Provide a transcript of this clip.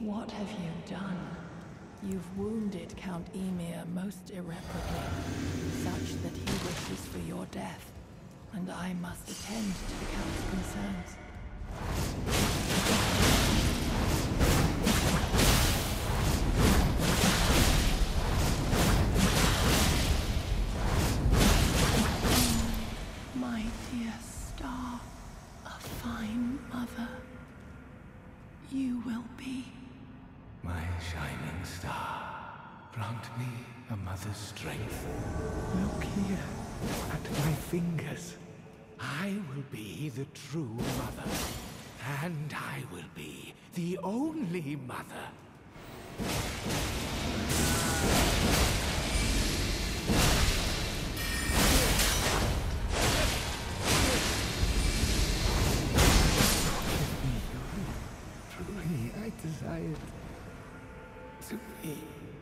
What have you done? You've wounded Count Ymir most irreparably, such that he wishes for your death, and I must attend to the Count's concerns. My dear star, a fine mother, you will be. Shining star, grant me a mother's strength. Look here, at my fingers. I will be the true mother. And I will be the only mother. Truly, I to mother.